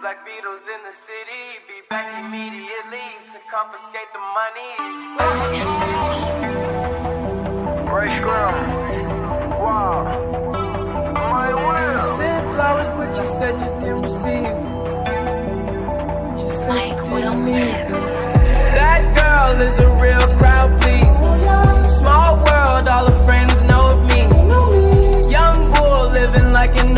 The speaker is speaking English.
Black Beatles in the city, be back immediately to confiscate the money. Wow, my. Send flowers, but you said you didn't receive. But you said Mike you need That girl is a real crowd, please. Small world, all her friends know of me. Young bull living like an